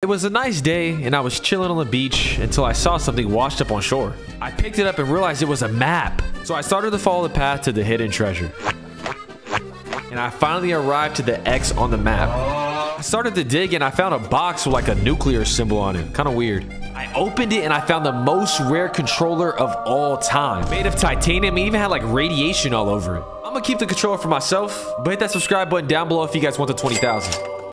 It was a nice day and I was chilling on the beach until I saw something washed up on shore. I picked it up and realized it was a map. So I started to follow the path to the hidden treasure. And I finally arrived to the X on the map. I started to dig and I found a box with like a nuclear symbol on it. Kind of weird. I opened it and I found the most rare controller of all time. Made of titanium, it even had like radiation all over it. I'm gonna keep the controller for myself, but hit that subscribe button down below if you guys want the 20,000.